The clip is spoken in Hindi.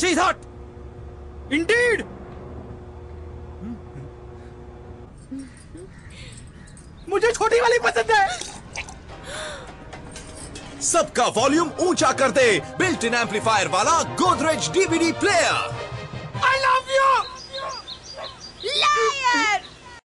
She hot Indeed. मुझे छोटी वाली पसंद है। सबका वॉल्यूम ऊँचा कर दे। बिल्ट इन एम्पलीफायर वाला गोदरेज डीवीडी प्लेयर